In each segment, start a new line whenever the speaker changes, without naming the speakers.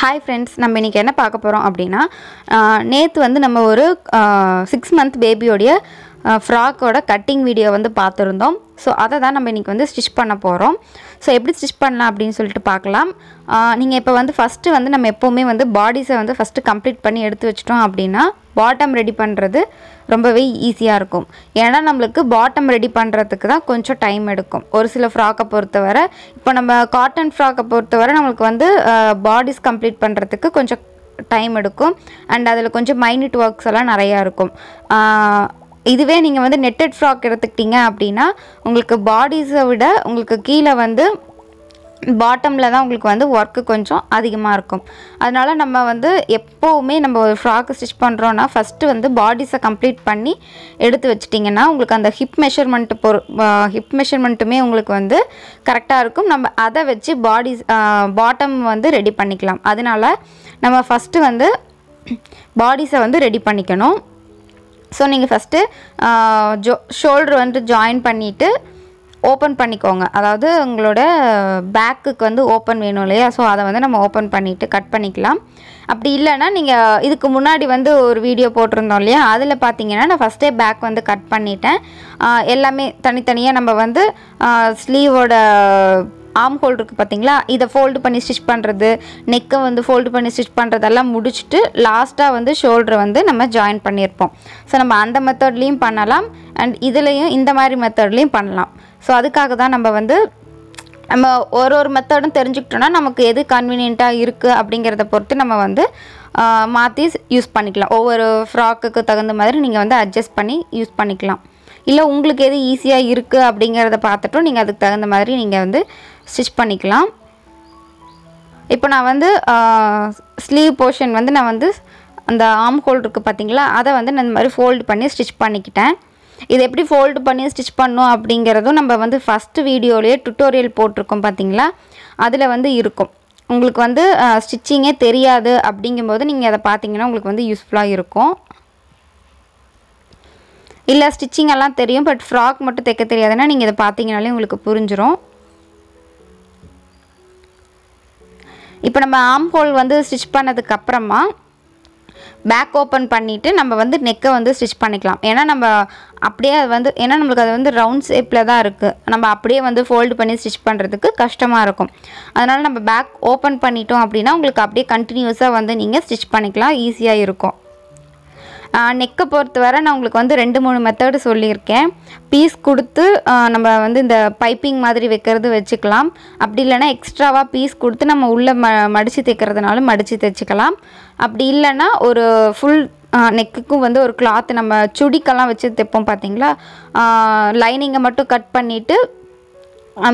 Hi friends நம்ம இன்றைக்கி என்ன பார்க்க போகிறோம் அப்படின்னா நேற்று வந்து நம்ம ஒரு சிக்ஸ் மந்த் பேபியோடைய ஃப்ராக்கோட கட்டிங் வீடியோ வந்து பார்த்துருந்தோம். ஸோ அதை தான் நம்ம இன்றைக்கி வந்து ஸ்டிச் பண்ண போகிறோம் ஸோ எப்படி ஸ்டிச் பண்ணலாம் அப்படின்னு சொல்லிட்டு பார்க்கலாம். நீங்கள் இப்போ வந்து ஃபஸ்ட்டு வந்து நம்ம எப்போவுமே வந்து பாடிஸை வந்து ஃபஸ்ட்டு கம்ப்ளீட் பண்ணி எடுத்து வச்சிட்டோம் அப்படின்னா பாட்டம் ரெடி பண்ணுறது ரொம்பவே ஈஸியாக இருக்கும். ஏன்னா நம்மளுக்கு பாட்டம் ரெடி பண்ணுறதுக்கு தான் கொஞ்சம் டைம் எடுக்கும். ஒரு சில ஃப்ராக்கை பொறுத்தவரை இப்போ நம்ம காட்டன் ஃப்ராக்கை பொறுத்தவரை நம்மளுக்கு வந்து பாடிஸ் கம்ப்ளீட் பண்ணுறதுக்கு கொஞ்சம் டைம் எடுக்கும். அண்ட் அதில் கொஞ்சம் மைனிட் ஒர்க்ஸ் எல்லாம் நிறையா இருக்கும். இதுவே நீங்கள் வந்து நெட்டட் ஃப்ராக் எடுத்துக்கிட்டீங்க அப்படின்னா உங்களுக்கு பாடிஸை விட உங்களுக்கு கீழே வந்து பாட்டமில் தான் உங்களுக்கு வந்து ஒர்க்கு கொஞ்சம் அதிகமாக இருக்கும். அதனால் நம்ம வந்து எப்போவுமே நம்ம ஒரு ஃப்ராக்கு ஸ்டிச் பண்ணுறோன்னா ஃபஸ்ட்டு வந்து பாடிஸை கம்ப்ளீட் பண்ணி எடுத்து வச்சிட்டிங்கன்னா உங்களுக்கு அந்த ஹிப் மெஷர்மெண்ட்டு பொரு ஹிப் மெஷர்மெண்ட்டுமே உங்களுக்கு வந்து கரெக்டாக இருக்கும். நம்ம அதை வச்சு பாடிஸ் பாட்டம் வந்து ரெடி பண்ணிக்கலாம். அதனால் நம்ம ஃபஸ்ட்டு வந்து பாடிஸை வந்து ரெடி பண்ணிக்கணும். ஸோ நீங்கள் ஃபஸ்ட்டு ஜோ ஷோல்டர் வந்து ஜாயின் பண்ணிவிட்டு ஓப்பன் பண்ணிக்கோங்க. அதாவது உங்களோட பேக்குக்கு வந்து ஓப்பன் வேணும் இல்லையா? ஸோ அதை வந்து நம்ம ஓப்பன் பண்ணிவிட்டு கட் பண்ணிக்கலாம். அப்படி இல்லைன்னா நீங்கள் இதுக்கு முன்னாடி வந்து ஒரு வீடியோ போட்டிருந்தோம் இல்லையா? அதில் பார்த்தீங்கன்னா நான் ஃபஸ்ட்டே பேக் வந்து கட் பண்ணிட்டேன். எல்லாமே தனித்தனியாக நம்ம வந்து ஸ்லீவோட ஆம் ஹோல் இருக்குது பார்த்தீங்களா? இதை ஃபோல்டு பண்ணி ஸ்டிச் பண்ணுறது நெக்கை வந்து ஃபோல்டு பண்ணி ஸ்டிச் பண்ணுறதெல்லாம் முடிச்சுட்டு லாஸ்ட்டாக வந்து ஷோல்டரை வந்து நம்ம ஜாயின் பண்ணியிருப்போம். ஸோ நம்ம அந்த மெத்தட்லேயும் பண்ணலாம். அண்ட் இதுலேயும் இந்த மாதிரி மெத்தட்லேயும் பண்ணலாம். ஸோ அதுக்காக தான் நம்ம வந்து நம்ம ஒரு ஒரு மெத்தடும் தெரிஞ்சுக்கிட்டோன்னா நமக்கு எது கன்வீனியண்ட்டாக இருக்குது அப்படிங்கிறத பொறுத்து நம்ம வந்து மாற்றி யூஸ் பண்ணிக்கலாம். ஒவ்வொரு ஃப்ராக்குக்கு தகுந்த மாதிரி நீங்கள் வந்து அட்ஜஸ்ட் பண்ணி யூஸ் பண்ணிக்கலாம். இல்லை உங்களுக்கு எது ஈஸியாக இருக்குது அப்படிங்கிறத பார்த்துட்டும் நீங்கள் அதுக்கு தகுந்த மாதிரி நீங்கள் வந்து ஸ்டிச் பண்ணிக்கலாம். இப்போ நான் வந்து ஸ்லீவ் போர்ஷன் வந்து நான் வந்து அந்த ஆம் ஹோல் இருக்குது பார்த்தீங்களா அதை வந்து நான் இந்த மாதிரி ஃபோல்டு பண்ணி ஸ்டிச் பண்ணிக்கிட்டேன். இது எப்படி ஃபோல்டு பண்ணி ஸ்டிச் பண்ணும் அப்படிங்கிறதும் நம்ம வந்து ஃபஸ்ட்டு வீடியோலேயே டுட்டோரியல் போட்டிருக்கோம் பார்த்தீங்களா அதில் வந்து இருக்கும். உங்களுக்கு வந்து ஸ்டிச்சிங்கே தெரியாது அப்படிங்கும்போது நீங்கள் அதை பார்த்தீங்கன்னா உங்களுக்கு வந்து யூஸ்ஃபுல்லாக இருக்கும். இல்லை ஸ்டிச்சிங் எல்லாம் தெரியும் பட் ஃப்ராக் மட்டும் தைக்க தெரியாதுன்னா நீங்கள் இதை பார்த்தீங்கனாலே உங்களுக்கு புரிஞ்சிடும் இப்போ நம்ம ஆம் ஹோல் வந்து ஸ்டிச் பண்ணதுக்கப்புறமா பேக் ஓப்பன் பண்ணிவிட்டு நம்ம வந்து நெக்கை வந்து ஸ்டிச் பண்ணிக்கலாம். ஏன்னா நம்ம அப்படியே அது வந்து ஏன்னா நம்மளுக்கு அது வந்து ரவுண்ட் ஷேப்பில் தான் இருக்குது நம்ம அப்படியே வந்து ஃபோல்டு பண்ணி ஸ்டிச் பண்ணுறதுக்கு கஷ்டமாக இருக்கும். அதனால் நம்ம பேக் ஓப்பன் பண்ணிட்டோம் அப்படின்னா உங்களுக்கு அப்படியே கண்டினியூஸாக வந்து நீங்கள் ஸ்டிச் பண்ணிக்கலாம். ஈஸியாக இருக்கும். நெக்கை பொறுத்தவரை நான் உங்களுக்கு வந்து ரெண்டு மூணு மெத்தடு சொல்லியிருக்கேன். பீஸ் கொடுத்து நம்ம வந்து இந்த பைப்பிங் மாதிரி வைக்கிறது வச்சுக்கலாம். அப்படி இல்லைன்னா எக்ஸ்ட்ராவாக பீஸ் கொடுத்து நம்ம உள்ளே ம மடித்து தைக்கிறதுனாலும் மடித்து தைச்சிக்கலாம். அப்படி இல்லைன்னா ஒரு ஃபுல் நெக்குக்கும் வந்து ஒரு கிளாத் நம்ம சுடிக்கெல்லாம் வச்சு தைப்போம் பார்த்தீங்களா? லைனிங்கை மட்டும் கட் பண்ணிவிட்டு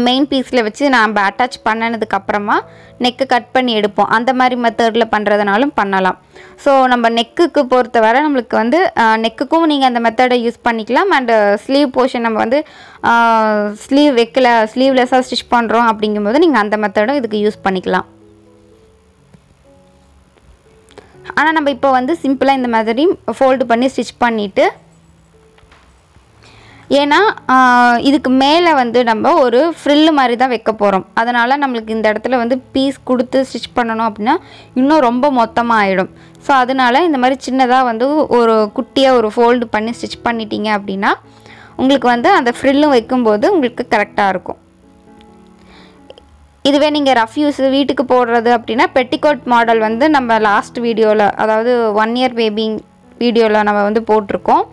மெயின் பீஸில் வச்சு நம்ம அட்டாச் பண்ணினதுக்கப்புறமா நெக்கு கட் பண்ணி எடுப்போம். அந்த மாதிரி மெத்தடில் பண்ணுறதுனாலும் பண்ணலாம். ஸோ நம்ம நெக்குக்கு பொறுத்தவரை நம்மளுக்கு வந்து நெக்குக்கும் நீங்கள் அந்த மெத்தடை யூஸ் பண்ணிக்கலாம். அண்டு ஸ்லீவ் போர்ஷன் நம்ம வந்து ஸ்லீவ் வைக்கல ஸ்லீவ்லெஸ்ஸாக ஸ்டிச் பண்ணுறோம் அப்படிங்கும்போது நீங்கள் அந்த மெத்தடும் இதுக்கு யூஸ் பண்ணிக்கலாம். ஆனால் நம்ம இப்போ வந்து சிம்பிளாக இந்த மாதிரி ஃபோல்டு பண்ணி ஸ்டிச் பண்ணிவிட்டு ஏன்னா இதுக்கு மேலே வந்து நம்ம ஒரு ஃப்ரில்லு மாதிரி தான் வைக்க போகிறோம் அதனால் நம்மளுக்கு இந்த இடத்துல வந்து பீஸ் கொடுத்து ஸ்டிச் பண்ணணும் அப்படின்னா இன்னும் ரொம்ப மொத்தமாக ஆகிடும் ஸோ அதனால் இந்த மாதிரி சின்னதாக வந்து ஒரு குட்டியாக ஒரு ஃபோல்டு பண்ணி ஸ்டிச் பண்ணிட்டீங்க அப்படின்னா உங்களுக்கு வந்து அந்த ஃப்ரில்லும் வைக்கும்போது உங்களுக்கு கரெக்டாக இருக்கும். இதுவே நீங்கள் ரஃப் யூஸ் வீட்டுக்கு போடுறது அப்படின்னா பெட்டிகோட் மாடல் வந்து நம்ம லாஸ்ட் வீடியோவில் அதாவது ஒன் இயர் பேபி வீடியோவில் நம்ம வந்து போட்டிருக்கோம்.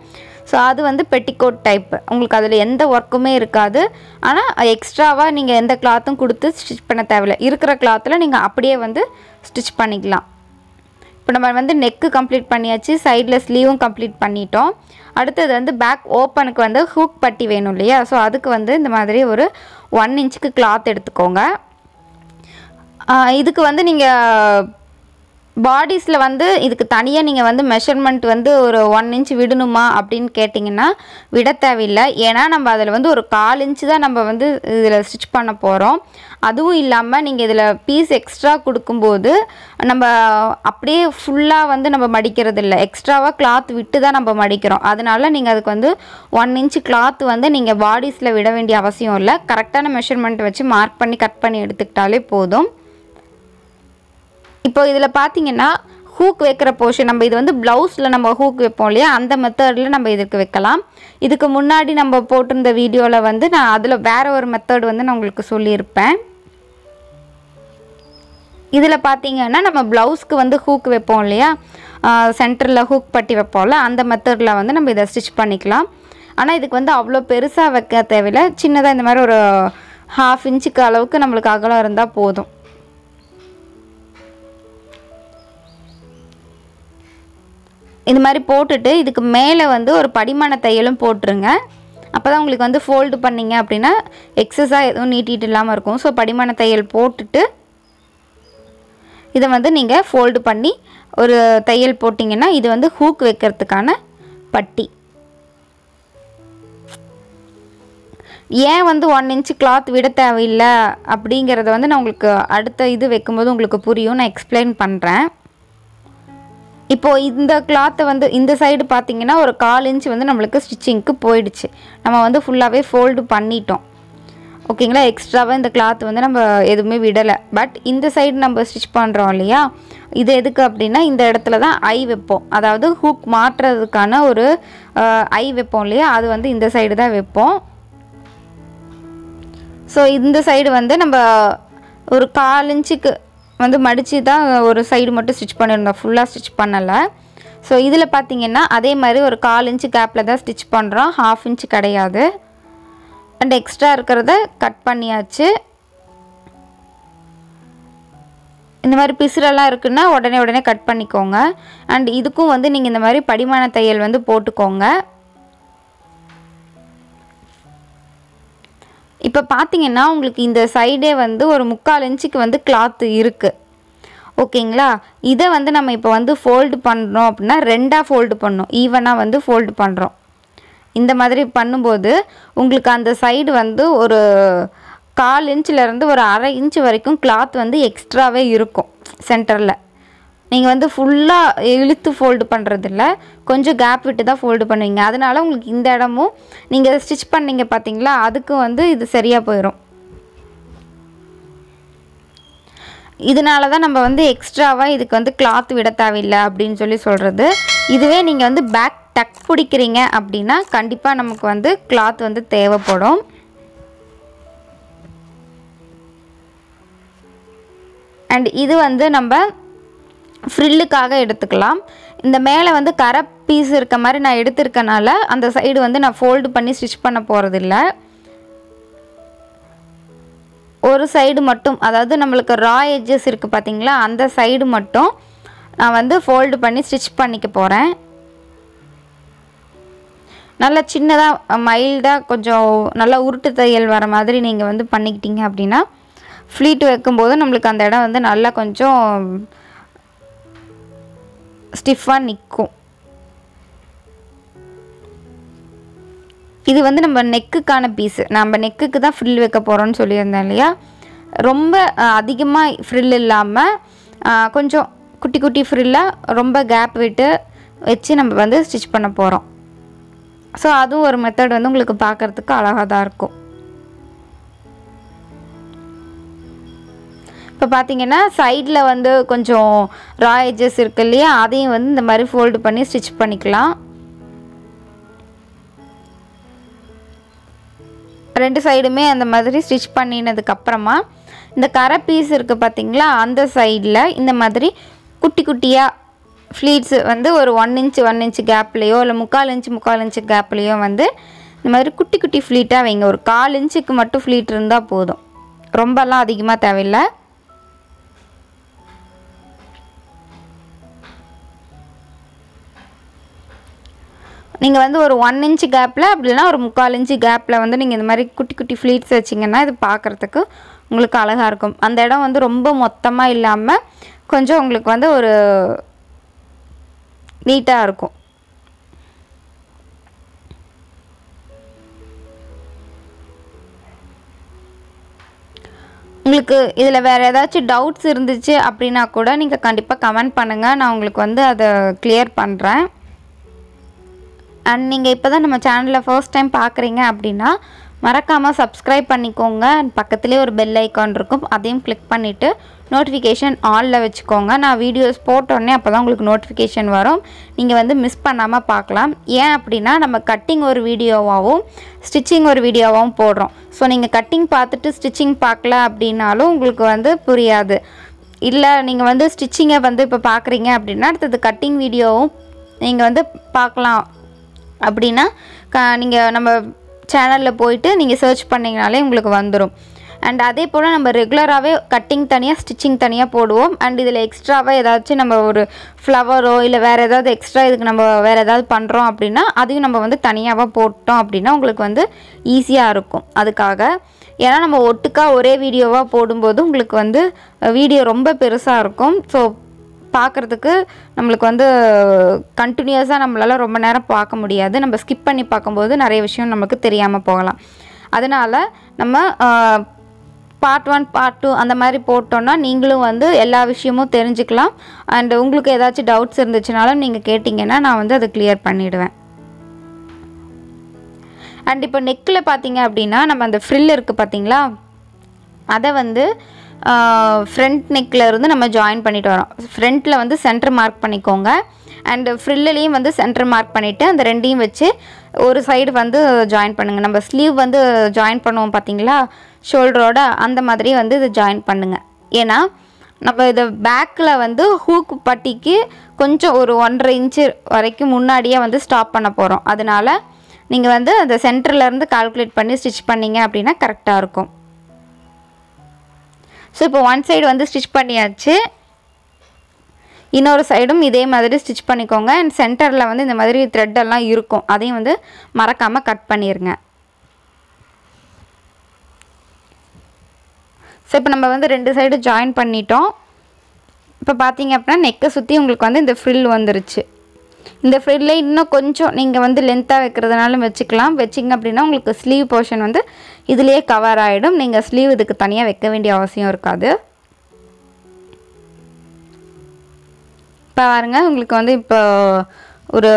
ஸோ அது வந்து பெட்டிகோட் டைப் உங்களுக்கு அதில் எந்த ஒர்க்குமே இருக்காது. ஆனால் எக்ஸ்ட்ராவாக நீங்கள் எந்த கிளாத்தும் கொடுத்து ஸ்டிச் பண்ண தேவையில்லை. இருக்கிற கிளாத்தில் நீங்கள் அப்படியே வந்து ஸ்டிச் பண்ணிக்கலாம். இப்போ நம்ம வந்து நெக்கு கம்ப்ளீட் பண்ணியாச்சு. சைடில் ஸ்லீவும் கம்ப்ளீட் பண்ணிட்டோம். அடுத்தது வந்து பேக் ஓப்பனுக்கு வந்து ஹூக் பட்டி வேணும் இல்லையா? ஸோ அதுக்கு வந்து இந்த மாதிரி ஒரு ஒன் இன்ச்சுக்கு கிளாத் எடுத்துக்கோங்க. இதுக்கு வந்து நீங்கள் பாடிஸில் வந்து இதுக்கு தனியாக நீங்கள் வந்து மெஷர்மெண்ட் வந்து ஒரு ஒன் இன்ச் விடணுமா அப்படின்னு கேட்டிங்கன்னா விட தேவையில்லை. ஏன்னா நம்ம அதில் வந்து ஒரு கால் இன்ச்சு தான் நம்ம வந்து இதில் ஸ்டிச் பண்ண போகிறோம் அதுவும் இல்லாமல் நீங்கள் இதில் பீஸ் எக்ஸ்ட்ரா கொடுக்கும்போது நம்ம அப்படியே ஃபுல்லாக வந்து நம்ம மடிக்கிறது இல்லை எக்ஸ்ட்ராவாக கிளாத் விட்டு தான் நம்ம மடிக்கிறோம். அதனால நீங்கள் அதுக்கு வந்து ஒன் இன்ச் கிளாத் வந்து நீங்கள் பாடிஸில் விட வேண்டிய அவசியம் இல்லை. கரெக்டான மெஷர்மெண்ட் வச்சு மார்க் பண்ணி கட் பண்ணி எடுத்துக்கிட்டாலே போதும். இப்போ இதில் பார்த்தீங்கன்னா ஹூக் வைக்கிற போர்ஷன் நம்ம இது வந்து ப்ளவுஸில் நம்ம ஹூக் வைப்போம் இல்லையா? அந்த மெத்தடில் நம்ம இதுக்கு வைக்கலாம். இதுக்கு முன்னாடி நம்ம போட்டிருந்த வீடியோவில் வந்து நான் அதில் வேறு ஒரு மெத்தட் வந்து நான் உங்களுக்கு சொல்லியிருப்பேன். இதில் பார்த்தீங்கன்னா நம்ம ப்ளவுஸ்க்கு வந்து ஹூக் வைப்போம் இல்லையா? சென்டரில் ஹூக் பட்டி வைப்போம்ல அந்த மெத்தடில் வந்து நம்ம இதை ஸ்டிச் பண்ணிக்கலாம். ஆனால் இதுக்கு வந்து அவ்வளோ பெருசாக வைக்க தேவையில்லை. சின்னதாக இந்த மாதிரி ஒரு ஹாஃப் இன்ச்சுக்கு அளவுக்கு நம்மளுக்கு அகலம் இருந்தால் போதும். இந்த மாதிரி போட்டுட்டு இதுக்கு மேலே வந்து ஒரு படிமான தையலும் போட்டுருங்க. அப்போ தான் உங்களுக்கு வந்து ஃபோல்டு பண்ணிங்க அப்படின்னா எக்ஸஸாக எதுவும் நீட்டிகிட்டு இல்லாமல் இருக்கும். ஸோ படிமான தையல் போட்டுட்டு இதை வந்து நீங்கள் ஃபோல்டு பண்ணி ஒரு தையல் போட்டிங்கன்னா இது வந்து ஹூக் வைக்கிறதுக்கான பட்டி. ஏன் வந்து ஒன் இன்ச்சு கிளாத் விட தேவையில்லை அப்படிங்கிறத வந்து நான் உங்களுக்கு அடுத்த இது வைக்கும்போது உங்களுக்கு புரியும். நான் எக்ஸ்பிளைன் பண்ணுறேன் இப்போது இந்த கிளாத்தை வந்து இந்த சைடு பார்த்திங்கன்னா ஒரு கால் இன்ச் வந்து நம்மளுக்கு ஸ்டிச்சிங்க்கு போயிடுச்சு. நம்ம வந்து ஃபுல்லாகவே ஃபோல்டு பண்ணிட்டோம். ஓகேங்களா எக்ஸ்ட்ராவாக இந்த கிளாத் வந்து நம்ம எதுவுமே விடலை. பட் இந்த சைடு நம்ம ஸ்டிச் பண்ணுறோம் இல்லையா? இது எதுக்கு அப்படின்னா இந்த இடத்துல தான் ஐ வைப்போம். அதாவது ஹூக் மாற்றுறதுக்கான ஒரு ஐ வைப்போம் இல்லையா? அது வந்து இந்த சைடு தான் வைப்போம். ஸோ இந்த சைடு வந்து நம்ம ஒரு கால் இன்ச்சுக்கு வந்து மடித்து தான் ஒரு சைடு மட்டும் ஸ்டிச் பண்ணியிருந்தோம் ஃபுல்லாக ஸ்டிச் பண்ணலை. ஸோ இதில் பார்த்தீங்கன்னா அதே மாதிரி ஒரு கால் இன்ச்சு கேப்பில் தான் ஸ்டிச் பண்ணுறோம் ஹாஃப் இன்ச்சு கிடையாது. அண்ட் எக்ஸ்ட்ரா இருக்கிறத கட் பண்ணியாச்சு. இந்த மாதிரி பிசுரெல்லாம் இருக்குன்னா உடனே உடனே கட் பண்ணிக்கோங்க. அண்ட் இதுக்கும் வந்து நீங்கள் இந்த மாதிரி படிமான தையல் வந்து போட்டுக்கோங்க. இப்போ பார்த்தீங்கன்னா உங்களுக்கு இந்த சைடே வந்து ஒரு முக்கால் இன்ச்சுக்கு வந்து கிளாத்து இருக்குது ஓகேங்களா? இதை வந்து நம்ம இப்போ வந்து ஃபோல்டு பண்ணுறோம் அப்படின்னா ரெண்டாக ஃபோல்டு பண்ணோம். ஈவனாக வந்து ஃபோல்டு பண்ணுறோம் இந்த மாதிரி பண்ணும்போது உங்களுக்கு அந்த சைடு வந்து ஒரு கால் இன்ச்சிலேருந்து ஒரு அரை இன்ச் வரைக்கும் கிளாத் வந்து எக்ஸ்ட்ராவே இருக்கும் சென்டரில் நீங்கள் வந்து ஃபுல்லாக இழுத்து ஃபோல்டு பண்ணுறதில்ல கொஞ்சம் கேப் விட்டு தான் ஃபோல்டு பண்ணுவீங்க. அதனால் உங்களுக்கு இந்த இடமும் நீங்கள் ஸ்டிச் பண்ணீங்க பார்த்தீங்களா அதுக்கு வந்து இது சரியாக போயிடும் இதனால தான் நம்ம வந்து எக்ஸ்ட்ராவாக இதுக்கு வந்து கிளாத் விட தேவையில்லை அப்படின்னு சொல்லி சொல்கிறது இதுவே நீங்கள் வந்து பேக் டக் பிடிக்கிறீங்க அப்படின்னா கண்டிப்பாக நமக்கு வந்து கிளாத் வந்து தேவைப்படும். அண்ட் இது வந்து நம்ம ஃப்ரில்லுக்காக எடுத்துக்கலாம். இந்த மேலே வந்து கரை பீஸ் இருக்க மாதிரி நான் எடுத்திருக்கனால அந்த சைடு வந்து நான் ஃபோல்டு பண்ணி ஸ்டிச் பண்ண போகிறதில்ல ஒரு சைடு மட்டும் அதாவது நம்மளுக்கு ரா எட்ஜஸ் இருக்குது பார்த்திங்களா அந்த சைடு மட்டும் நான் வந்து ஃபோல்டு பண்ணி ஸ்டிச் பண்ணிக்க போகிறேன் நல்லா சின்னதாக மைல்டாக கொஞ்சம் நல்லா உருட்டு தையல் வர மாதிரி நீங்கள் வந்து பண்ணிக்கிட்டீங்க அப்படின்னா ஃப்ளீட் வைக்கும்போது நம்மளுக்கு அந்த இடம் வந்து நல்லா கொஞ்சம் ஸ்டிஃபாக நிற்கும் இது வந்து நம்ம நெக்குக்கான பீஸு நம்ம நெக்குக்கு தான் ஃப்ரில் வைக்க போகிறோம்னு சொல்லியிருந்தேன் இல்லையா? ரொம்ப அதிகமாக ஃப்ரில் இல்லாமல் கொஞ்சம் குட்டி குட்டி ஃப்ரில்லாக ரொம்ப கேப் விட்டு வச்சு நம்ம வந்து ஸ்டிச் பண்ண போகிறோம் ஸோ அதுவும் ஒரு மெத்தட் வந்து உங்களுக்கு பார்க்குறதுக்கு அழகாக தான் இருக்கும். இப்போ பார்த்தீங்கன்னா சைடில் வந்து கொஞ்சம் ரா எஜஸ் இருக்கு இல்லையா? அதையும் வந்து இந்த மாதிரி ஃபோல்டு பண்ணி ஸ்டிச் பண்ணிக்கலாம். ரெண்டு சைடுமே அந்த மாதிரி ஸ்டிச் பண்ணினதுக்கப்புறமா இந்த கரை பீஸ் இருக்குது பார்த்தீங்களா அந்த சைடில் இந்த மாதிரி குட்டி குட்டியாக ஃப்ளீட்ஸு வந்து ஒரு ஒன் இன்ச் ஒன் இன்ச் கேப்லேயோ இல்லை முக்கால் இன்ச் முக்கால் இன்ச் கேப்லேயோ வந்து இந்த மாதிரி குட்டி குட்டி ஃப்ளீட்டாக வைங்க. ஒரு கால் இன்ச்சுக்கு மட்டும் ஃப்ளீட் இருந்தால் போதும். ரொம்பலாம் அதிகமாக தேவையில்லை. நீங்கள் வந்து ஒரு ஒன் இன்ச்சு கேப்பில் அப்படின்னா ஒரு முக்கால் இன்ச்சு கேப்பில் வந்து நீங்கள் இந்த மாதிரி குட்டி குட்டி ஃப்ளீட்ஸ் வச்சிங்கன்னா இது பார்க்குறதுக்கு உங்களுக்கு அழகாக இருக்கும். அந்த இடம் வந்து ரொம்ப மொத்தமாக இல்லாமல் கொஞ்சம் உங்களுக்கு வந்து ஒரு நீட்டாக இருக்கும். உங்களுக்கு இதில் வேறு ஏதாச்சும் டவுட்ஸ் இருந்துச்சு அப்படின்னா கூட நீங்கள் கண்டிப்பாக கமெண்ட் பண்ணுங்கள் நான் உங்களுக்கு வந்து அதை கிளியர் பண்ணுறேன் அண்ட் நீங்கள் இப்போ தான் நம்ம சேனலில் ஃபர்ஸ்ட் டைம் பார்க்குறீங்க அப்படின்னா மறக்காமல் சப்ஸ்கிரைப் பண்ணிக்கோங்க. அண்ட் பக்கத்துலேயே ஒரு பெல் ஐக்கான் இருக்கும். அதையும் கிளிக் பண்ணிவிட்டு நோட்டிஃபிகேஷன் ஆலில் வச்சுக்கோங்க. நான் வீடியோஸ் போட்டோடனே அப்போ தான் உங்களுக்கு நோட்டிஃபிகேஷன் வரும். நீங்கள் வந்து மிஸ் பண்ணாமல் பார்க்கலாம். ஏன் அப்படின்னா நம்ம கட்டிங் ஒரு வீடியோவாகவும் ஸ்டிச்சிங் ஒரு வீடியோவாகவும் போடுறோம். ஸோ நீங்கள் கட்டிங் பார்த்துட்டு ஸ்டிச்சிங் பார்க்கல அப்படின்னாலும் உங்களுக்கு வந்து புரியாது. இல்லை நீங்கள் வந்து ஸ்டிச்சிங்கை வந்து இப்போ பார்க்குறீங்க அப்படின்னா அடுத்தது கட்டிங் வீடியோவும் நீங்கள் வந்து பார்க்கலாம். அப்படின்னா நீங்கள் நம்ம சேனலில் போயிட்டு நீங்கள் சர்ச் பண்ணிங்கனாலே உங்களுக்கு வந்துடும் அண்ட் அதே போல் நம்ம ரெகுலராகவே கட்டிங் தனியாக ஸ்டிச்சிங் தனியாக போடுவோம். அண்ட் இதில் எக்ஸ்ட்ராவாக ஏதாச்சும் நம்ம ஒரு ஃப்ளவரோ இல்லை வேறு ஏதாவது எக்ஸ்ட்ரா இதுக்கு நம்ம வேறு ஏதாவது பண்ணுறோம் அப்படின்னா அதையும் நம்ம வந்து தனியாக போட்டோம் அப்படின்னா உங்களுக்கு வந்து ஈஸியாக இருக்கும். அதுக்காக ஏன்னா நம்ம ஒட்டுக்கா ஒரே வீடியோவாக போடும்போது உங்களுக்கு வந்து வீடியோ ரொம்ப பெருசாக இருக்கும். ஸோ பார்க்குறதுக்கு நம்மளுக்கு வந்து கண்டினியூஸாக நம்மளால் ரொம்ப நேரம் பார்க்க முடியாது. நம்ம ஸ்கிப் பண்ணி பார்க்கும்போது நிறைய விஷயம் நமக்கு தெரியாமல் போகலாம். அதனால் நம்ம பார்ட் ஒன் பார்ட் டூ அந்த மாதிரி போட்டோன்னா நீங்களும் வந்து எல்லா விஷயமும் தெரிஞ்சுக்கலாம். அண்ட் உங்களுக்கு ஏதாச்சும் டவுட்ஸ் இருந்துச்சுனாலும் நீங்கள் கேட்டிங்கன்னா நான் வந்து அதை கிளியர் பண்ணிவிடுவேன் அண்ட் இப்போ நெக்கில் பார்த்தீங்க அப்படின்னா நம்ம அந்த ஃப்ரில் இருக்குது பார்த்தீங்களா? அதை வந்து ஃப்ரண்ட் நெக்கில் இருந்து நம்ம ஜாயின் பண்ணிட்டு வரோம். ஃப்ரண்ட்டில் வந்து சென்டர் மார்க் பண்ணிக்கோங்க. அண்டு ஃப்ரில்லுலேயும் வந்து சென்டர் மார்க் பண்ணிவிட்டு அந்த ரெண்டையும் வச்சு ஒரு சைடு வந்து ஜாயின் பண்ணுங்கள் நம்ம ஸ்லீவ் வந்து ஜாயின் பண்ணுவோம் பார்த்தீங்களா ஷோல்டரோட அந்த மாதிரி வந்து இதை ஜாயின் பண்ணுங்கள் ஏன்னா நம்ம இதை பேக்கில் வந்து ஹூக் பட்டிக்கு கொஞ்சம் ஒரு ஒன்றரை இன்ச்சு வரைக்கும் முன்னாடியே வந்து ஸ்டாப் பண்ண போகிறோம் அதனால் நீங்கள் வந்து அந்த சென்டர்லேருந்து கால்குலேட் பண்ணி ஸ்டிச் பண்ணீங்க அப்படின்னா கரெக்டாக இருக்கும். ஸோ இப்போ ஒன் சைடு வந்து ஸ்டிச் பண்ணியாச்சு. இன்னொரு சைடும் இதே மாதிரி ஸ்டிச் பண்ணிக்கோங்க. அண்ட் சென்டரில் வந்து இந்த மாதிரி த்ரெட்டெல்லாம் எல்லாம் இருக்கும். அதையும் வந்து மறக்காமல் கட் பண்ணிடுங்க ஸோ இப்போ நம்ம வந்து ரெண்டு சைடு ஜாயின் பண்ணிட்டோம். இப்போ பார்த்தீங்க அப்படின்னா நெக்கை சுற்றி உங்களுக்கு வந்து இந்த ஃப்ரில் வந்துருச்சு. இந்த ஃப்ரில்லே இன்னும் கொஞ்சம் நீங்கள் வந்து லென்த்தாக வைக்கிறதுனாலும் வச்சுக்கலாம். வச்சிங்க அப்படின்னா உங்களுக்கு ஸ்லீவ் போர்ஷன் வந்து இதுலேயே கவர் ஆகிடும் நீங்கள் ஸ்லீவ் இதுக்கு தனியாக வைக்க வேண்டிய அவசியம் இருக்காது. இப்போ பாருங்க உங்களுக்கு வந்து இப்போ ஒரு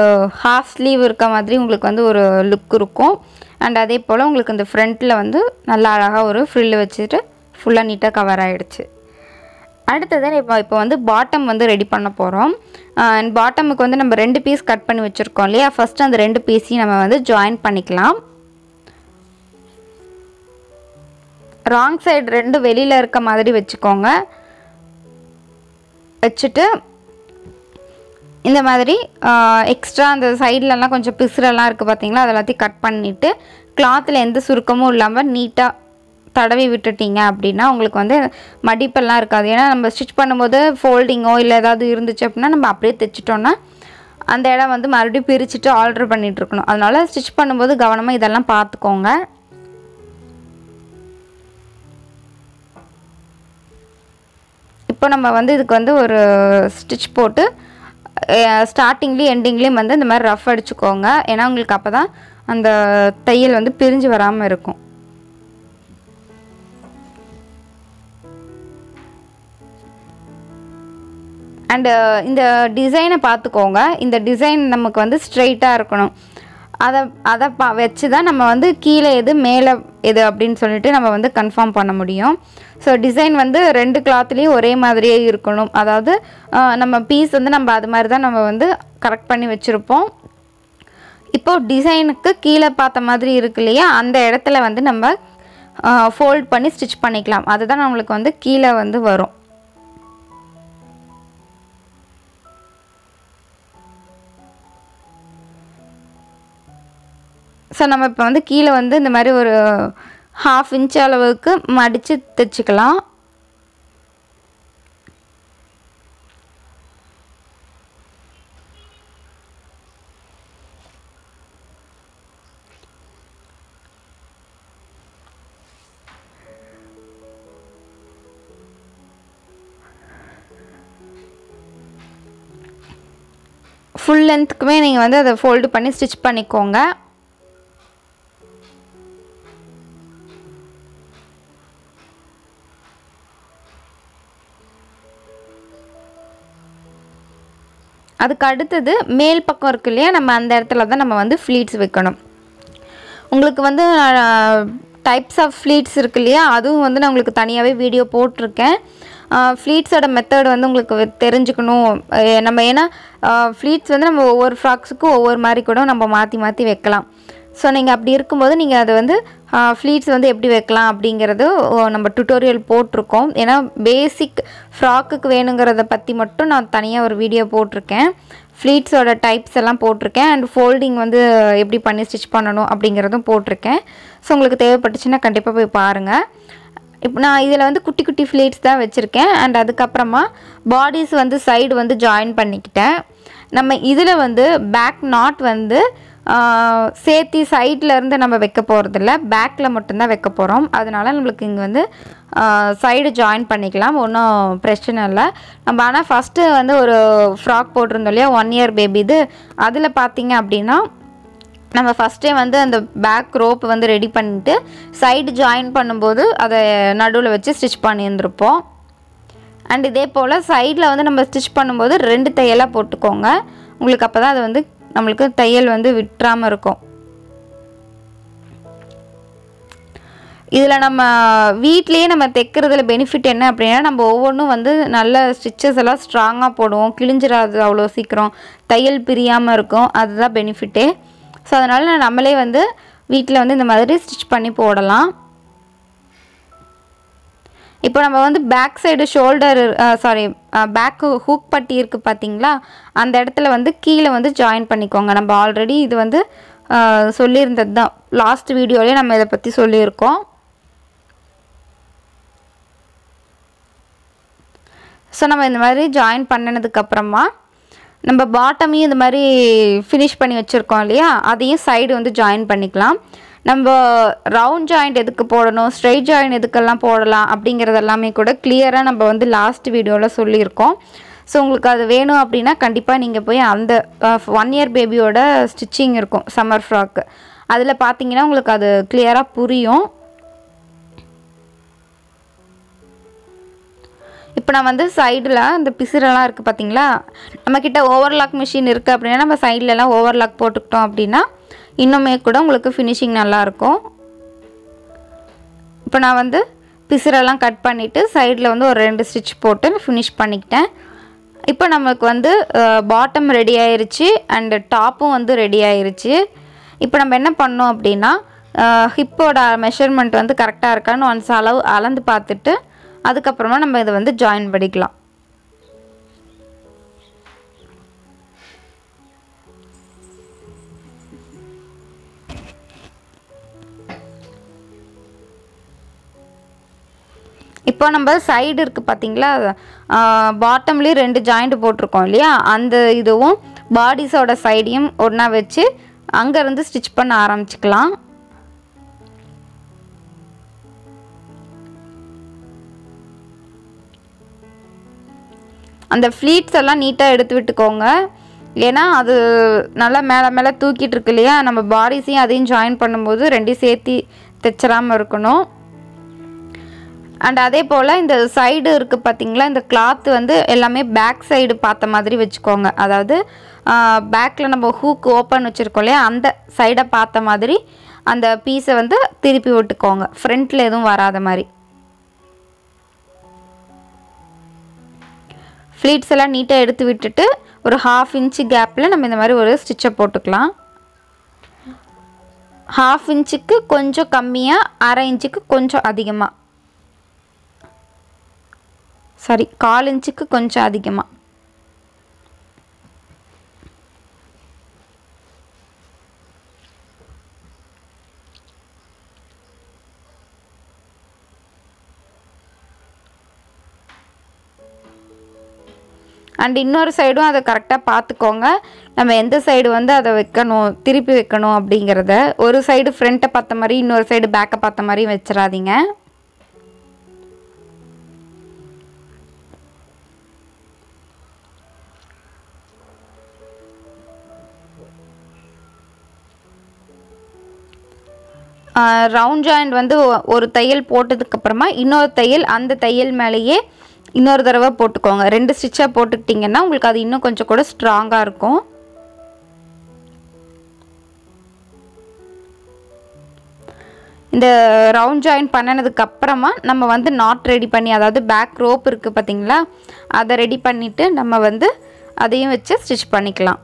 ஹாஃப் ஸ்லீவ் இருக்க மாதிரி உங்களுக்கு வந்து ஒரு லுக் இருக்கும். அண்ட் அதே போல் உங்களுக்கு இந்த ஃப்ரண்ட்டில் வந்து நல்லா அழகாக ஒரு ஃப்ரில் வச்சுட்டு ஃபுல்லாக நீட்டாக கவர் ஆகிடுச்சு அடுத்தது இப்போ இப்போ வந்து பாட்டம் வந்து ரெடி பண்ண போகிறோம் அண்ட் பாட்டமுக்கு வந்து நம்ம ரெண்டு பீஸ் கட் பண்ணி வச்சுருக்கோம் இல்லையா? ஃபஸ்ட்டு அந்த ரெண்டு பீஸையும் நம்ம வந்து ஜாயின் பண்ணிக்கலாம். ராங் சைடு ரெண்டு வெளியில் இருக்க மாதிரி வச்சுக்கோங்க. வச்சுட்டு இந்த மாதிரி எக்ஸ்ட்ரா அந்த சைட்லலாம் கொஞ்சம் பிசுரெல்லாம் இருக்குது பார்த்தீங்களா அதெல்லாத்தையும் கட் பண்ணிவிட்டு கிளாத்தில் எந்த சுருக்கமும் இல்லாமல் நீட்டாக தடவி விட்டுட்டீங்க அப்படின்னா உங்களுக்கு வந்து மடிப்பெல்லாம் இருக்காது. ஏன்னா நம்ம ஸ்டிச் பண்ணும்போது ஃபோல்டிங்கோ இல்லை ஏதாவது இருந்துச்சு அப்படின்னா நம்ம அப்படியே தைச்சிட்டோன்னா அந்த இடம் வந்து மறுபடியும் பிரிச்சுட்டு ஆல்ட்ரு பண்ணிகிட்ருக்கணும் அதனால் ஸ்டிச் பண்ணும்போது கவனமாக இதெல்லாம் பார்த்துக்கோங்க. இப்போ நம்ம வந்து இதுக்கு வந்து ஒரு ஸ்டிச் போட்டு ஸ்டார்டிங்லேயும் எண்டிங்லேயும் வந்து இந்த மாதிரி ரஃப் அடிச்சுக்கோங்க. ஏன்னா உங்களுக்கு அப்போ தான் அந்த தையல் வந்து பிரிஞ்சு வராமல் இருக்கும். அண்டு uh, இந்த டிசைனை பார்த்துக்கோங்க இந்த டிசைன் நமக்கு வந்து ஸ்ட்ரெயிட்டாக இருக்கணும். அதை அதை பா வச்சு தான் நம்ம வந்து கீழே எது மேலே எது அப்படின்னு சொல்லிட்டு நம்ம வந்து கன்ஃபார்ம் பண்ண முடியும். ஸோ டிசைன் வந்து ரெண்டு கிளாத்லேயும் ஒரே மாதிரியே இருக்கணும். அதாவது நம்ம பீஸ் வந்து நம்ம அது மாதிரி தான் நம்ம வந்து கரெக்ட் பண்ணி வச்சுருப்போம். இப்போது டிசைனுக்கு கீழே பார்த்த மாதிரி இருக்கு இல்லையா? அந்த இடத்துல வந்து நம்ம ஃபோல்ட் பண்ணி ஸ்டிச் பண்ணிக்கலாம். அதுதான் நம்மளுக்கு வந்து கீழே வந்து வரும். ஸோ நம்ம இப்போ வந்து கீழே வந்து இந்த மாதிரி ஒரு ஹாஃப் இன்ச் அளவுக்கு மடித்து தைச்சிக்கலாம். ஃபுல் லென்த்துக்குமே நீங்கள் வந்து அதை ஃபோல்டு பண்ணி ஸ்டிச் பண்ணிக்கோங்க. அதுக்கு அடுத்தது மேல் பக்கம் இருக்கு இல்லையா நம்ம அந்த இடத்துல தான் நம்ம வந்து ஃப்ளீட்ஸ் வைக்கணும். உங்களுக்கு வந்து டைப்ஸ் ஆஃப் ஃப்ளீட்ஸ் இருக்கு இல்லையா அதுவும் வந்து நான் உங்களுக்கு தனியாகவே வீடியோ போட்டிருக்கேன். ஃப்ளீட்ஸோட மெத்தட் வந்து உங்களுக்கு தெரிஞ்சுக்கணும். நம்ம ஏன்னா ஃப்ளீட்ஸ் வந்து நம்ம ஒவ்வொரு ஃப்ராக்ஸுக்கும் ஒவ்வொரு மாதிரி கூட நம்ம மாற்றி மாற்றி வைக்கலாம். ஸோ நீங்கள் அப்படி இருக்கும்போது நீங்கள் அதை வந்து ஃப்ளீட்ஸ் வந்து எப்படி வைக்கலாம் அப்படிங்கிறது ஓ, நம்ம டுட்டோரியல் போட்டிருக்கோம். ஏன்னா பேசிக் ஃப்ராக்குக்கு வேணுங்கிறத பற்றி மட்டும் நான் தனியாக ஒரு வீடியோ போட்டிருக்கேன். ஃப்ளீட்ஸோட டைப்ஸ் எல்லாம் போட்டிருக்கேன். அண்ட் ஃபோல்டிங் வந்து எப்படி பண்ணி ஸ்டிச் பண்ணணும் அப்படிங்கிறதும் போட்டிருக்கேன். ஸோ உங்களுக்கு தேவைப்பட்டுச்சுன்னா கண்டிப்பாக போய் பாருங்கள் இப்போ நான் இதில் வந்து குட்டி குட்டி ஃப்ளீட்ஸ் தான் வச்சுருக்கேன். அண்ட் அதுக்கப்புறமா பாடிஸ் வந்து சைடு வந்து ஜாயின் பண்ணிக்கிட்டேன். நம்ம இதில் வந்து பேக் நாட் வந்து சேர்த்தி சைடில் இருந்து நம்ம வைக்க போகிறதில்ல பேக்கில் மட்டும்தான் வைக்க போகிறோம் அதனால் நம்மளுக்கு இங்கே வந்து சைடு ஜாயின் பண்ணிக்கலாம். ஒன்றும் பிரச்சனை இல்லை. நம்ம ஆனால் ஃபஸ்ட்டு வந்து ஒரு ஃப்ராக் போட்டிருந்தோம் இல்லையா? ஒன் இயர் பேபி இது. அதில் பார்த்தீங்க அப்படின்னா நம்ம ஃபஸ்ட்டே வந்து அந்த பேக் ரோப் வந்து ரெடி பண்ணிட்டு சைடு ஜாயின் பண்ணும்போது அதை நடுவில் வச்சு ஸ்டிச் பண்ணியிருந்திருப்போம். அண்ட் இதே போல் சைடில் வந்து நம்ம ஸ்டிச் பண்ணும்போது ரெண்டு தையலாக போட்டுக்கோங்க. உங்களுக்கு அப்போ தான் அது வந்து நம்மளுக்கு தையல் வந்து விட்டுறாமல் இருக்கும். இதில் நம்ம வீட்லேயே நம்ம தைக்கிறதுல பெனிஃபிட் என்ன அப்படின்னா நம்ம ஒவ்வொன்றும் வந்து நல்ல ஸ்டிச்சஸ் எல்லாம் ஸ்ட்ராங்காக போடுவோம். கிழிஞ்சிடாது அவ்வளோ சீக்கிரம். தையல் பிரியாமல் இருக்கும். அதுதான் பெனிஃபிட்டே ஸோ அதனால் நம்மளே வந்து வீட்டில் வந்து இந்த மாதிரி ஸ்டிச் பண்ணி போடலாம். இப்போ நம்ம வந்து back side shoulder sorry back hook பட்டி இருக்குது பார்த்தீங்களா அந்த இடத்துல வந்து கீழே வந்து ஜாயின் பண்ணிக்கோங்க. நம்ம ஆல்ரெடி இது வந்து சொல்லியிருந்தது தான் லாஸ்ட் வீடியோலேயே நம்ம இதை பற்றி சொல்லியிருக்கோம். ஸோ நம்ம இந்த மாதிரி ஜாயின் பண்ணினதுக்கப்புறமா நம்ம பாட்டமையும் இந்த மாதிரி ஃபினிஷ் பண்ணி வச்சுருக்கோம் இல்லையா? அதையும் சைடு வந்து ஜாயின் பண்ணிக்கலாம். நம்ம ரவுண்ட் ஜாயிண்ட் எதுக்கு போடணும்? ஸ்ட்ரெயிட் ஜாயிண்ட் எதுக்கெல்லாம் போடலாம்? அப்படிங்கிறது எல்லாமே கூட கிளியராக நம்ம வந்து லாஸ்ட் வீடியோவில் சொல்லியிருக்கோம். ஸோ உங்களுக்கு அது வேணும் அப்படின்னா கண்டிப்பாக நீங்கள் போய் அந்த ஒன் இயர் பேபியோட ஸ்டிச்சிங் இருக்கும் சம்மர் ஃப்ராக்கு அதில் பார்த்தீங்கன்னா உங்களுக்கு அது கிளியராக புரியும். இப்போ நான் வந்து சைடில் இந்த பிசுரெல்லாம் இருக்குது பார்த்தீங்களா நம்மக்கிட்ட ஓவர்லாக் மிஷின் இருக்குது அப்படின்னா நம்ம சைட்லலாம் ஓவர்லாக் போட்டுக்கிட்டோம் அப்படின்னா இன்னுமே கூட உங்களுக்கு ஃபினிஷிங் நல்லாயிருக்கும் இப்போ நான் வந்து பிசுரெல்லாம் கட் பண்ணிவிட்டு சைடில் வந்து ஒரு ரெண்டு ஸ்டிச் போட்டு ஃபினிஷ் பண்ணிக்கிட்டேன். இப்போ நமக்கு வந்து பாட்டம் ரெடி ஆயிருச்சு அண்டு டாப்பும் வந்து ரெடி ஆயிருச்சு. இப்போ நம்ம என்ன பண்ணோம் அப்படின்னா ஹிப்போட மெஷர்மெண்ட் வந்து கரெக்டாக இருக்கான்னு ஒன்ஸ் அளவு அளந்து பார்த்துட்டு அதுக்கப்புறமா நம்ம இதை வந்து ஜாயின் பண்ணிக்கலாம். இப்போ நம்ம சைடு இருக்குது பார்த்தீங்களா பாட்டம்லேயும் ரெண்டு ஜாயிண்ட் போட்டிருக்கோம் இல்லையா? அந்த இதுவும் பாடிஸோட சைடையும் ஒன்றா வச்சு அங்கேருந்து ஸ்டிச் பண்ண ஆரம்பிச்சுக்கலாம். அந்த ஃப்ளீட்ஸ் எல்லாம் நீட்டாக எடுத்து விட்டுக்கோங்க. ஏன்னா அது நல்லா மேலே மேலே தூக்கிட்டு இருக்கு இல்லையா? நம்ம பாடிஸையும் அதையும் ஜாயின் பண்ணும்போது ரெண்டையும் சேர்த்து தைச்சிடாமல் இருக்கணும். அண்ட் அதே போல் இந்த சைடு இருக்குது பார்த்திங்களா இந்த கிளாத் வந்து எல்லாமே பேக் சைடு பார்த்த மாதிரி வச்சுக்கோங்க. அதாவது பேக்கில் நம்ம ஹூக்கு ஓப்பன் வச்சுருக்கோம் இல்லையா அந்த சைடை பார்த்த மாதிரி அந்த பீஸை வந்து திருப்பி விட்டுக்கோங்க. ஃப்ரண்ட்டில் எதுவும் வராத மாதிரி. ஃப்ளீட்ஸ் எல்லாம் நீட்டாக எடுத்து விட்டுட்டு ஒரு ஹாஃப் இன்ச்சு கேப்பில் நம்ம இந்த மாதிரி ஒரு ஸ்டிச்சை போட்டுக்கலாம். ஹாஃப் இன்ச்சுக்கு கொஞ்சம் கம்மியாக அரை இன்ச்சுக்கு கொஞ்சம் அதிகமாக சாரி கால் இன்ச்சுக்கு கொஞ்சம் அதிகமாக அண்ட் இன்னொரு சைடும் அதை கரெக்டாக பார்த்துக்கோங்க. நம்ம எந்த சைடு வந்து அதை வைக்கணும் திருப்பி வைக்கணும் அப்படிங்கிறத. ஒரு சைடு ஃப்ரண்ட்டை பார்த்த மாதிரி இன்னொரு சைடு பேக்கை பார்த்த மாதிரி வச்சிடாதீங்க. ரவுண்ட் ஜாயிண்ட் வந்து ஒ- ஒரு தையல் போட்டதுக்கப்புறமா இன்னொரு தையல் அந்த தையல் மேலேயே இன்னொரு தடவை போட்டுக்கோங்க. ரெண்டு ஸ்டிச்சாக போட்டுக்கிட்டிங்கன்னா உங்களுக்கு அது இன்னும் கொஞ்சம் கூட ஸ்ட்ராங்காக இருக்கும். இந்த ரவுண்ட் ஜாயின் பண்ணினதுக்கு அப்புறமா நம்ம வந்து நாட் ரெடி பண்ணி அதாவது பேக் ரோப் இருக்குது பார்த்திங்களா அதை ரெடி பண்ணிவிட்டு நம்ம வந்து அதையும் வச்சு ஸ்டிச் பண்ணிக்கலாம்.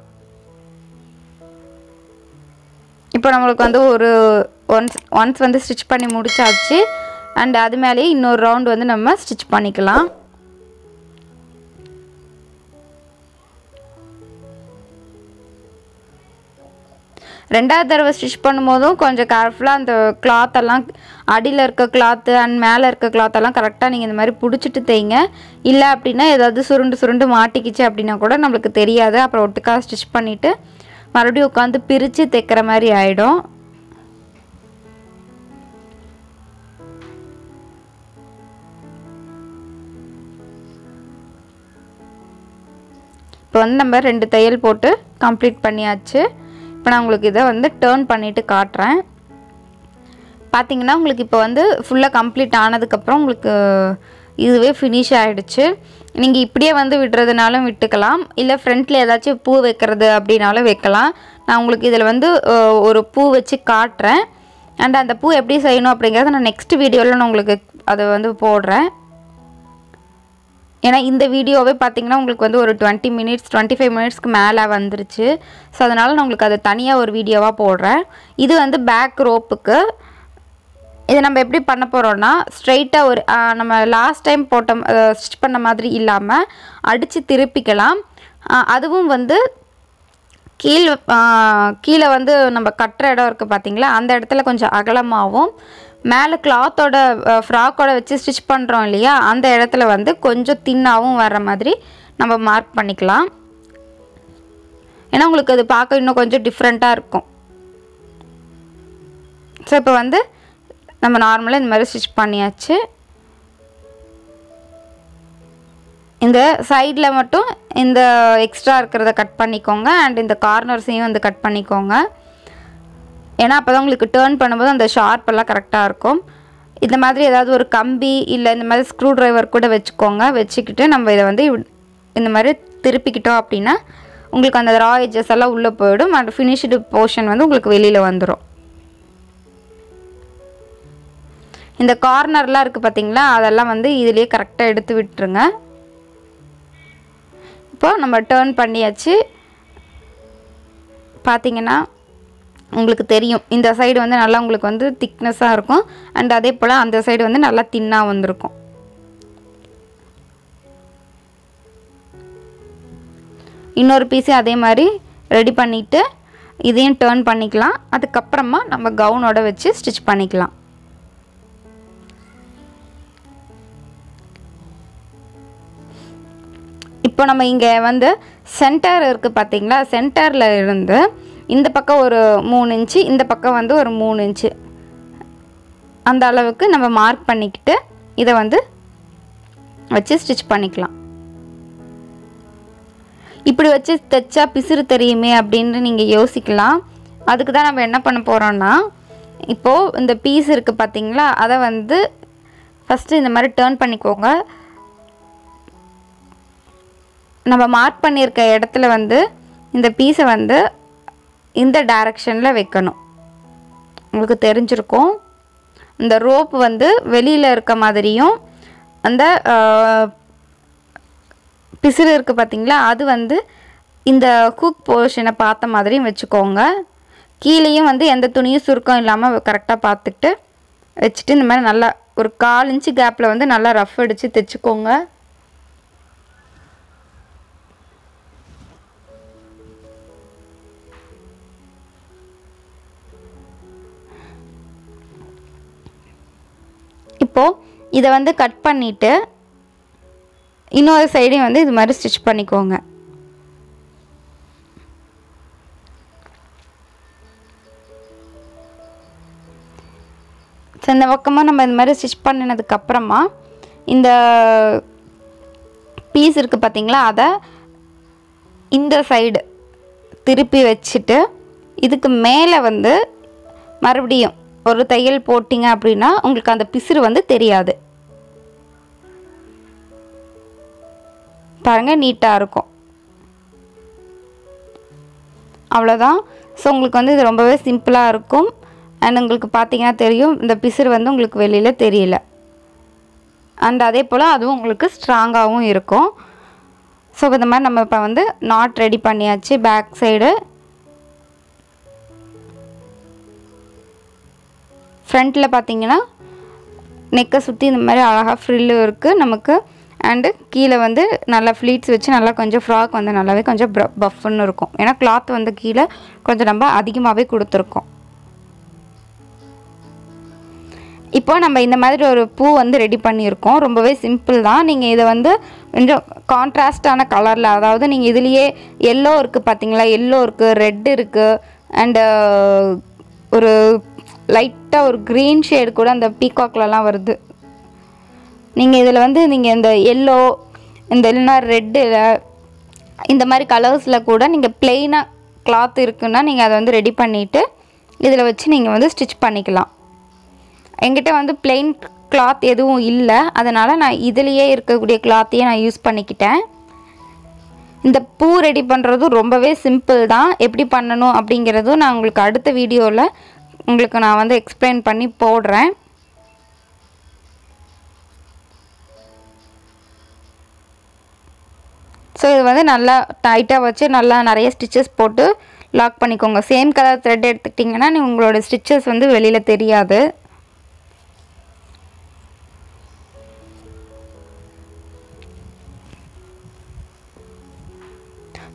இப்போ நம்மளுக்கு வந்து ஒரு ஒன்ஸ் ஒன்ஸ் வந்து ஸ்டிச் பண்ணி முடிச்சாச்சு. அண்ட் அது மேலேயே இன்னொரு ரவுண்ட் வந்து நம்ம ஸ்டிச் பண்ணிக்கலாம். ரெண்டாவது தடவை ஸ்டிச் பண்ணும்போதும் கொஞ்சம் கேர்ஃபுல்லாக அந்த கிளாத்தெல்லாம் அடியில் இருக்க கிளாத்து அண்ட் மேலே இருக்க கிளாத்தெல்லாம் கரெக்டாக நீங்கள் இந்த மாதிரி பிடிச்சிட்டு தைங்க இல்லை அப்படின்னா ஏதாவது சுருண்டு சுருண்டு மாட்டிக்கிச்சு அப்படின்னா கூட நம்மளுக்கு தெரியாது. அப்புறம் ஒட்டுக்காக ஸ்டிச் பண்ணிவிட்டு மறுபடியும் உட்காந்து பிரித்து தைக்கிற மாதிரி ஆகிடும் இப்போ வந்து நம்ம ரெண்டு தையல் போட்டு கம்ப்ளீட் பண்ணியாச்சு. இப்போ நான் உங்களுக்கு இதை வந்து டேர்ன் பண்ணிவிட்டு காட்டுறேன். பார்த்தீங்கன்னா உங்களுக்கு இப்போ வந்து ஃபுல்லாக கம்ப்ளீட் ஆனதுக்கப்புறம் உங்களுக்கு இதுவே ஃபினிஷ் ஆகிடுச்சு நீங்கள் இப்படியே வந்து விடுறதுனாலும் விட்டுக்கலாம். இல்லை ஃப்ரண்ட்டில் ஏதாச்சும் பூ வைக்கிறது அப்படின்னாலும் வைக்கலாம். நான் உங்களுக்கு இதில் வந்து ஒரு பூ வச்சு காட்டுறேன். அண்ட் அந்த பூ எப்படி செய்யணும் அப்படிங்கிறத நான் நெக்ஸ்ட் வீடியோவில் நான் உங்களுக்கு அதை வந்து போடுறேன். ஏன்னா இந்த வீடியோவே பார்த்தீங்கன்னா உங்களுக்கு வந்து ஒரு டுவெண்ட்டி மினிட்ஸ் டுவெண்ட்டி ஃபைவ் மினிட்ஸ்க்கு மேலே வந்துருச்சு. ஸோ அதனால் நான் உங்களுக்கு அதை தனியாக ஒரு வீடியோவாக போடுறேன். இது வந்து பேக் ரோப்புக்கு இது நம்ம எப்படி பண்ண போகிறோன்னா ஸ்ட்ரைட்டாக ஒரு நம்ம லாஸ்ட் டைம் போட்ட ஸ்டிச் பண்ண மாதிரி இல்லாமல் அடித்து திருப்பிக்கலாம். அதுவும் வந்து கீழ் கீழே வந்து நம்ம கட்டுற இடம் இருக்குது பார்த்திங்களா அந்த இடத்துல கொஞ்சம் அகலமாகவும் மேலே கிளாத்தோட ஃப்ராக்கோட வச்சு ஸ்டிச் பண்ணுறோம் இல்லையா? அந்த இடத்துல வந்து கொஞ்சம் தின்னாகவும் வர்ற மாதிரி நம்ம மார்க் பண்ணிக்கலாம். ஏன்னா உங்களுக்கு அது பார்க்க இன்னும் கொஞ்சம் டிஃப்ரெண்ட்டாக இருக்கும். ஸோ இப்போ வந்து நம்ம நார்மலாக இந்த மாதிரி ஸ்டிச் பண்ணியாச்சு. இந்த சைடில் மட்டும் இந்த எக்ஸ்ட்ரா இருக்கிறத கட் பண்ணிக்கோங்க. அண்ட் இந்த கார்னர்ஸையும் வந்து கட் பண்ணிக்கோங்க. ஏன்னா அப்போ தான் உங்களுக்கு டேர்ன் பண்ணும்போது அந்த ஷார்ப்பெல்லாம் கரெக்டாக இருக்கும். இந்த மாதிரி ஏதாவது ஒரு கம்பி இல்லை இந்த மாதிரி ஸ்க்ரூ ட்ரைவர் கூட வச்சுக்கோங்க. வச்சுக்கிட்டு நம்ம இதை வந்து இந்த மாதிரி திருப்பிக்கிட்டோம் அப்படின்னா உங்களுக்கு அந்த ரா எஜஸ் எல்லாம் உள்ளே போயிடும். அண்ட் ஃபினிஷ்டு போர்ஷன் வந்து உங்களுக்கு வெளியில் வந்துடும் இந்த கார்னர்லாம் இருக்குது பார்த்தீங்களா அதெல்லாம் வந்து இதுலேயே கரெக்டாக எடுத்து விட்டுருங்க. இப்போ நம்ம டேர்ன் பண்ணியாச்சு. பார்த்தீங்கன்னா உங்களுக்கு தெரியும். இந்த சைடு வந்து நல்லா உங்களுக்கு வந்து திக்னஸாக இருக்கும். அண்ட் அதே போல் அந்த சைடு வந்து நல்லா தின்னாக வந்திருக்கும். இன்னொரு பீஸையும் அதே மாதிரி ரெடி பண்ணிவிட்டு இதையும் டேர்ன் பண்ணிக்கலாம். அதுக்கப்புறமா நம்ம கவுனோட வச்சு ஸ்டிச் பண்ணிக்கலாம். இப்போ நம்ம இங்கே வந்து சென்டர் இருக்குது பார்த்தீங்களா? சென்டரில் இருந்து இந்த பக்கம் ஒரு மூணு இன்ச்சு இந்த பக்கம் வந்து ஒரு மூணு இன்ச்சு. அந்த அளவுக்கு நம்ம மார்க் பண்ணிக்கிட்டு இதை வந்து வச்சு ஸ்டிச் பண்ணிக்கலாம். இப்படி வச்சு தைச்சா பிசுறு தெரியுமே அப்படின்னு நீங்கள் யோசிக்கலாம். அதுக்கு தான் நம்ம என்ன பண்ண போகிறோம்னா இப்போது இந்த பீஸ் இருக்குது பார்த்தீங்களா அதை வந்து ஃபஸ்ட்டு இந்த மாதிரி டேர்ன் பண்ணிக்கோங்க. நம்ம மார்க் பண்ணியிருக்க இடத்துல வந்து இந்த பீஸை வந்து இந்த டைரக்ஷனில் வைக்கணும். உங்களுக்கு தெரிஞ்சிருக்கும். இந்த ரோப் வந்து வெளியில் இருக்க மாதிரியும் அந்த பிசிறு இருக்குது பார்த்தீங்களா? அது வந்து இந்த குக் போர்ஷனை பார்த்த மாதிரியும் வச்சுக்கோங்க. கீழேயும் வந்து எந்த துணியும் சுருக்கம் இல்லாமல் கரெக்டாக பார்த்துக்கிட்டு வச்சுட்டு இந்த மாதிரி நல்லா ஒரு கால் இன்ச்சு கேப்பில் வந்து நல்லா ரஃப் அடித்து தைச்சிக்கோங்க. இப்போது இதை வந்து கட் பண்ணிவிட்டு இன்னொரு சைடையும் வந்து இது மாதிரி ஸ்டிச் பண்ணிக்கோங்க. ஸோ இந்த பக்கமாக நம்ம இந்த மாதிரி ஸ்டிச் பண்ணினதுக்கப்புறமா இந்த பீஸ் இருக்குது பார்த்திங்களா அதை இந்த சைடு திருப்பி வச்சுட்டு இதுக்கு மேலே வந்து மறுபடியும் ஒரு தையல் போட்டிங்க அப்படின்னா உங்களுக்கு அந்த பிசுறு வந்து தெரியாது. பாருங்கள் நீட்டாக இருக்கும். அவ்வளோதான் ஸோ உங்களுக்கு வந்து இது ரொம்பவே சிம்பிளாக இருக்கும். அண்ட் உங்களுக்கு பார்த்தீங்கன்னா தெரியும் இந்த பிசுறு வந்து உங்களுக்கு வெளியில் தெரியல. அண்ட் அதே போல் அதுவும் உங்களுக்கு ஸ்ட்ராங்காகவும் இருக்கும். ஸோ இந்த மாதிரி நம்ம இப்போ வந்து நாட் ரெடி பண்ணியாச்சு பேக் சைடு ஃப்ரண்ட்டில் பார்த்தீங்கன்னா நெக்கை சுற்றி இந்த மாதிரி அழகாக ஃப்ரில்லு இருக்குது நமக்கு அண்டு கீழே வந்து நல்லா ஃப்ளீட்ஸ் வச்சு நல்லா கொஞ்சம் ஃப்ராக் வந்து நல்லாவே கொஞ்சம் பஃப்னு இருக்கும். ஏன்னா கிளாத் வந்து கீழே கொஞ்சம் நம்ம அதிகமாகவே கொடுத்துருக்கோம். இப்போ நம்ம இந்த மாதிரி ஒரு பூ வந்து ரெடி பண்ணியிருக்கோம். ரொம்பவே சிம்பிள் தான். நீங்கள் இதை வந்து கொஞ்சம் கான்ட்ராஸ்டான கலரில் அதாவது நீங்கள் இதுலேயே எல்லோ இருக்குது பார்த்தீங்களா எல்லோ இருக்குது ரெட் இருக்குது அண்டு ஒரு லைட்டாக ஒரு க்ரீன் ஷேடு கூட அந்த பீகாக்லலாம் வருது. நீங்கள் இதில் வந்து நீங்கள் இந்த எல்லோ இந்த இல்லைன்னா ரெட்டில் இந்த மாதிரி கலர்ஸில் கூட நீங்கள் பிளெயினாக கிளாத் இருக்குன்னா நீங்கள் அதை வந்து ரெடி பண்ணிவிட்டு இதில் வச்சு நீங்கள் வந்து ஸ்டிச் பண்ணிக்கலாம். என்கிட்ட வந்து பிளெயின் கிளாத் எதுவும் இல்லை. அதனால் நான் இதுலேயே இருக்கக்கூடிய கிளாத்தையே நான் யூஸ் பண்ணிக்கிட்டேன். இந்த பூ ரெடி பண்ணுறதும் ரொம்பவே சிம்பிள் தான். எப்படி பண்ணணும் அப்படிங்கிறதும் நான் உங்களுக்கு அடுத்த வீடியோவில் உங்களுக்கு நான் வந்து எக்ஸ்பிளைன் பண்ணி போடுறேன். ஸோ இது வந்து நல்லா டைட்டாக வச்சு நல்லா நிறைய ஸ்டிச்சஸ் போட்டு லாக் பண்ணிக்கோங்க. சேம் கலர் த்ரெட் எடுத்துக்கிட்டிங்கன்னா நீ உங்களோட ஸ்டிச்சஸ் வந்து வெளியில் தெரியாது.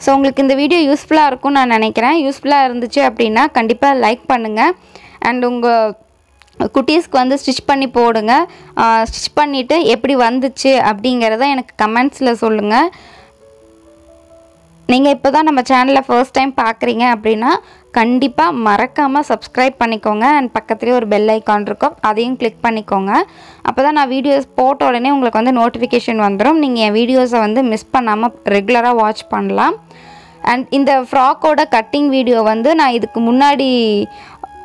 ஸோ உங்களுக்கு இந்த வீடியோ யூஸ்ஃபுல்லாக இருக்கும்னு நான் நினைக்கிறேன். யூஸ்ஃபுல்லாக இருந்துச்சு அப்படின்னா கண்டிப்பாக லைக் பண்ணுங்கள் அண்ட் உங்கள் குட்டீஸ்க்கு வந்து ஸ்டிச் பண்ணி போடுங்க. ஸ்டிச் பண்ணிவிட்டு எப்படி வந்துச்சு அப்படிங்கிறத எனக்கு கமெண்ட்ஸில் சொல்லுங்கள் நீங்கள் இப்போ தான் நம்ம சேனலில் ஃபர்ஸ்ட் டைம் பார்க்குறீங்க அப்படின்னா கண்டிப்பாக மறக்காமல் சப்ஸ்கிரைப் பண்ணிக்கோங்க. அண்ட் பக்கத்துலேயே ஒரு பெல் ஐக்கான் இருக்கும். அதையும் கிளிக் பண்ணிக்கோங்க. அப்போ தான் நான் வீடியோஸ் போட்ட உடனே உங்களுக்கு வந்து நோட்டிஃபிகேஷன் வந்துடும் நீங்கள் என் வீடியோஸை வந்து மிஸ் பண்ணாமல் ரெகுலராக வாட்ச் பண்ணலாம். அண்ட் இந்த ஃப்ராக்கோட கட்டிங் வீடியோ வந்து நான் இதுக்கு முன்னாடி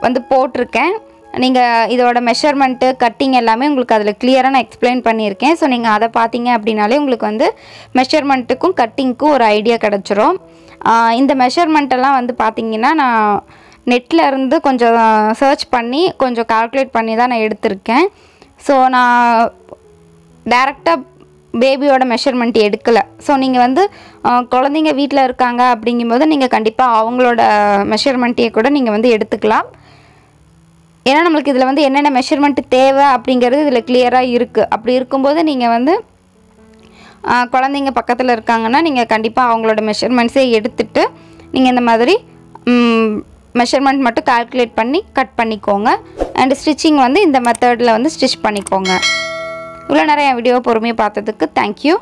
வந்து போட்டிருக்கேன். நீங்கள் இதோட மெஷர்மெண்ட்டு கட்டிங் எல்லாமே உங்களுக்கு அதில் கிளியராக நான் எக்ஸ்பிளைன் பண்ணியிருக்கேன். ஸோ நீங்கள் அதை பார்த்தீங்க அப்படின்னாலே உங்களுக்கு வந்து மெஷர்மெண்ட்டுக்கும் கட்டிங்க்கும் ஒரு ஐடியா கிடச்சிரும். இந்த மெஷர்மெண்ட்டெல்லாம் வந்து பார்த்தீங்கன்னா நான் நெட்டில் இருந்து கொஞ்சம் சர்ச் பண்ணி கொஞ்சம் கால்குலேட் பண்ணி தான் நான் எடுத்திருக்கேன். ஸோ நான் டேரெக்டாக பேபியோட மெஷர்மெண்ட் எடுக்கலை. ஸோ நீங்கள் வந்து குழந்தைங்க வீட்டில் இருக்காங்க அப்படிங்கும்போது நீங்கள் கண்டிப்பாக அவங்களோட மெஷர்மெண்ட்டையே கூட நீங்கள் வந்து எடுத்துக்கலாம். ஏன்னா நம்மளுக்கு இதில் வந்து என்னென்ன மெஷர்மெண்ட் தேவை அப்படிங்கிறது இதில் கிளியராக இருக்குது அப்படி இருக்கும்போது நீங்கள் வந்து குழந்தைங்க பக்கத்தில் இருக்காங்கன்னா நீங்கள் கண்டிப்பாக அவங்களோட மெஷர்மெண்ட்ஸே எடுத்துட்டு நீங்கள் இந்த மாதிரி மெஷர்மெண்ட் மட்டும் கால்குலேட் பண்ணி கட் பண்ணிக்கோங்க. அண்ட் ஸ்டிச்சிங் வந்து இந்த மெத்தடில் வந்து ஸ்டிச் பண்ணிக்கோங்க. இவ்வளோ நிறைய வீடியோ பொறுமையாக பார்த்ததுக்கு தேங்க்யூ